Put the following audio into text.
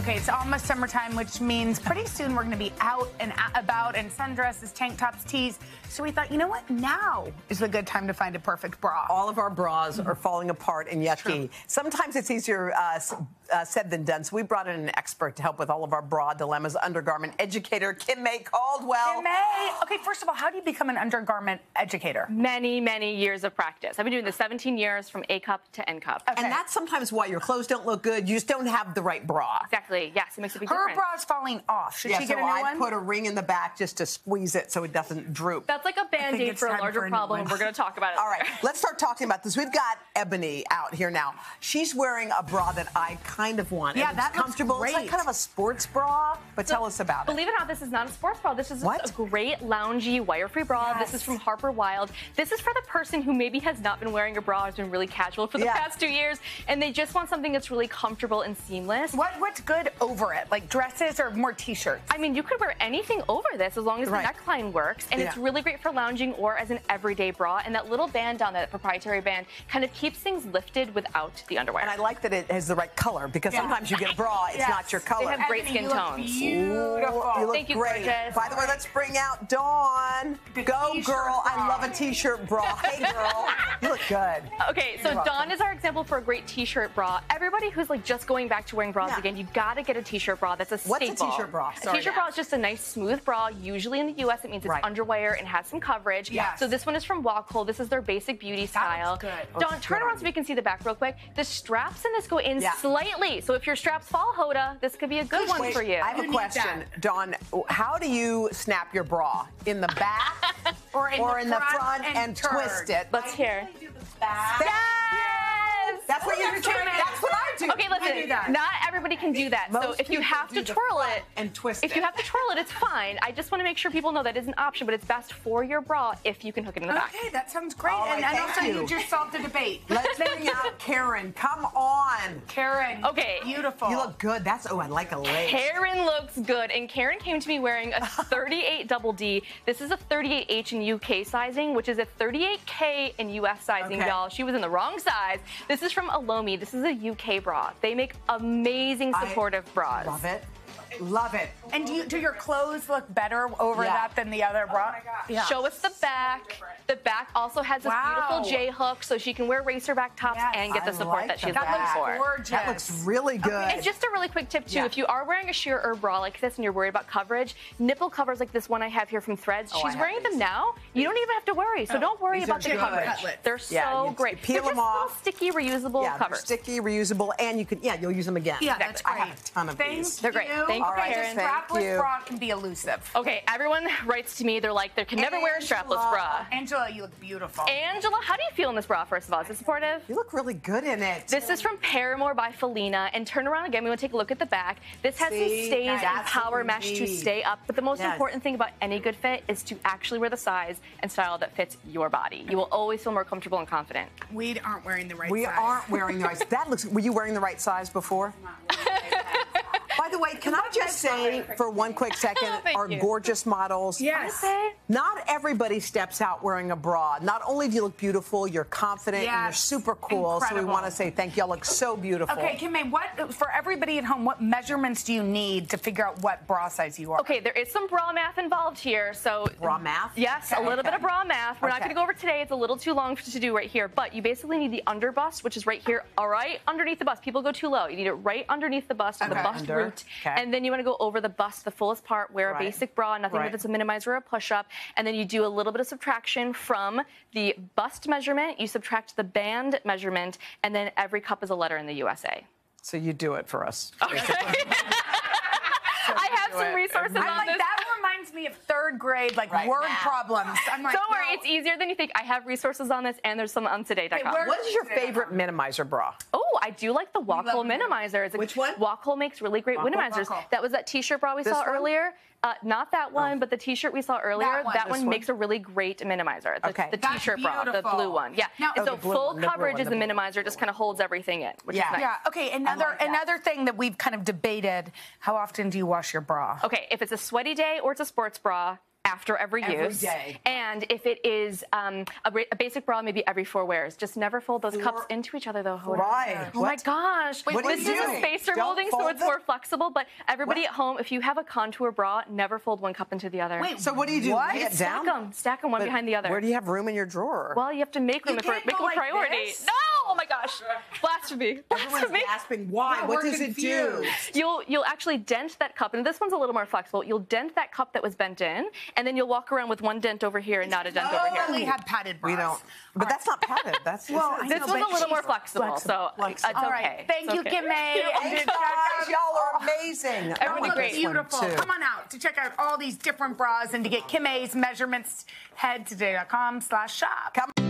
Okay, it's almost summertime, which means pretty soon we're going to be out and about in sundresses, tank tops, tees. So we thought, you know what? Now is a good time to find a perfect bra. All of our bras are falling apart and yucky. True. Sometimes it's easier uh, uh, said than done. So we brought in an expert to help with all of our bra dilemmas. Undergarment educator Kimmay Caldwell. Kimmay. Okay, first of all, how do you become an undergarment educator? Many, many years of practice. I've been doing this 17 years from A cup to N cup. Okay. And that's sometimes why your clothes don't look good. You just don't have the right bra. Exactly. Yes, it makes a big Her difference. bra's falling off. Should Yeah, she so get a new I one? put a ring in the back just to squeeze it so it doesn't droop. That's like a band-aid for a larger for a problem, and we're going to talk about it. All right, let's start talking about this. We've got Ebony out here now. She's wearing a bra that I kind of want. Yeah, It's that looks comfortable. It's like great. kind of a sports bra, but tell us about it. Believe it or not, this is not a sports bra. This is What? a great loungy wire-free bra. Yes. This is from Harper Wild. This is for the person who maybe has not been wearing a bra, has been really casual for the Yeah. past two years, and they just want something that's really comfortable and seamless. What What's good over it? Like dresses or more t-shirts? I mean, you could wear anything over this as long as Right. the neckline works, and it's really great for lounging or as an everyday bra. And that little band down that proprietary band kind of keeps things lifted without the underwear. and I like that it has the right color because Yeah. sometimes you get a bra, it's Yes. not your color. They have great Ebony, skin you look tones. Beautiful. You look Thank you, great. gorgeous. By the way, let's bring out Dawn. The Go, t-shirt girl. I love a t-shirt bra. Hey, girl. you look good. Okay, so You're welcome. Dawn is our example for a great t-shirt bra. Everybody who's like just going back to wearing bras Yeah. again, you gotta get a t-shirt bra. That's a What's a staple. t-shirt bra? Sorry t-shirt bra is just a nice smooth bra. Usually in the U.S., it means it's Right. underwire and has some coverage. Yes. So this one is from Wacoal. This is their basic beauty style. looks good. Dawn, Looks turn good around so we can see the back real quick. The straps in this go in Yeah. slightly. So if your straps fall, Hoda, this could be a good one for you. I have a question, Don. How do you snap your bra? In the back Or in the the front front and and, twist it? Let's hear. Yes! That's what you That's do. what I- That's what I. Okay, I do listen. that. Not everybody can do that. so if you have to twirl it and twist if you have to twirl it, it's fine. I just want to make sure people know that is an option, but it's best for your bra if you can hook it in the back. Okay, that sounds great. All right, and and thank also, you. you just solved the debate. Let's bring out Karen. Come on. Karen. Okay. Beautiful. You look good. That's oh, I like a lace. Karen looks good, and Karen came to me wearing a 38 double D. This is a 38H in UK sizing, which is a 38K in US sizing, Okay. y'all. She was in the wrong size. This is from Elomi. This is a UK bra. They make amazing I supportive bras. Love it. Love it. And do, you, do your clothes look better over Yeah. that than the other bra? Oh yeah. Show us the back. The back also has this Wow. beautiful J hook, so she can wear racer back tops Yes. and get the I support like that she's the looking That back. looks for. gorgeous. That looks really good. And just a really quick tip too, Yeah. if you are wearing a sheer or bra like this and you're worried about coverage, nipple covers like this one I have here from Threads, Oh, she's wearing these. them now. You don't even have to worry, so oh, don't worry These about the good. coverage. Cutlets. They're so you great. peel They're them just off. sticky, reusable yeah, they're covers. sticky, reusable, and you can yeah, you'll use them again. Yeah, that's great. I have a ton of Thank these. They're great. You. Thank you, okay, Karen. The strapless you. bra can be elusive. Okay, everyone writes to me, they're like, there can never wear a strapless bra. Angela, you look beautiful. Angela, how do you feel in this bra, first of all? Is it supportive? You look really good in it. This is from Paramour by Felina. And turn around again. We want to take a look at the back. This has See? some stays and power mesh to stay up. But the most Yes. important thing about any good fit is to actually wear the size and style that fits your body. You will always feel more comfortable and confident. we aren't wearing the right we size. aren't wearing the right. That looks. Were you wearing the right size before? By the way, can I just say for one quick second, our you. gorgeous models. Yes. Not everybody steps out wearing a bra. Not only do you look beautiful, you're confident, and you're super cool. So we want to say thank you. Y'all look so beautiful. Okay, Kim May, what for everybody at home? What measurements do you need to figure out what bra size you are? Okay, there is some bra math involved here. So Bra math? Yes, a Okay. little bit of bra math. We're not going to go over today. It's a little too long to do right here. But you basically need the under bust, which is right here, all right, underneath the bust. People go too low. You need it right underneath the bust, or the bust Under. Root, Okay. and then you want to go over the bust, the fullest part. Wear Right. a basic bra, nothing Right. that's a minimizer or a push-up, and then you do a little bit of subtraction from the bust measurement. You subtract the band measurement, and then every cup is a letter in the USA. So you do it for us. I have some it. resources I'm on like this. that reminds me of third grade, like Right. word Math. problems. I'm like, Don't worry, no. it's easier than you think. I have resources on this, and there's some on today.com. where- What is your favorite minimizer bra? Oh, I do like the Wacoal love them. minimizers. Which one? Wacoal makes really great Wacoal? minimizers. Wacoal. That was that T-shirt bra we This saw one? earlier. Uh, not that one, Oh. but the T-shirt we saw earlier. one. That This one, one? makes a really great minimizer. The, Okay. the T-shirt bra, the blue one. Yeah. Now- and Oh, so blue full one, the blue coverage one, is the the blue minimizer, just kind of holds everything in, which Yeah. is nice. Yeah. Okay. Another like that. another thing that we've kind of debated: How often do you wash your bra? Okay, if it's a sweaty day or it's a sports bra, after every, Every use. day. And if it is um, a, a basic bra, maybe every four wears. Just never fold those cups into each other, though. Hoda. Why? Oh my What? gosh! What do this you is a spacer Don't molding, so it's them? more flexible. But everybody What? at home, if you have a contour bra, never fold one cup into the other. Wait, So what do you do? What? Stack down? them, stack them one But behind the other. Where do you have room in your drawer? well, you have to make room You for make them a priority. this. No! Oh my gosh! Blasphemy! Everyone's Blasphemy! asking why. Yeah, what we're does it do? You'll you'll actually dent that cup, and this one's a little more flexible. You'll dent that cup that was bent in, and then you'll walk around with one dent over here and not a dent over here. We only here. have padded bras. We don't. But that's not padded. That's Well, I This know, one's a little more flexible, flexible, so uh, flexible. it's All okay. right. Thank It's you, okay. Kimmay. You're And Hey to check guys, out y'all are amazing. I Everyone want look this one, beautiful. too. Come on out to check out all these different bras and to get Kimmay's measurements. Head to today.com slash shop. Come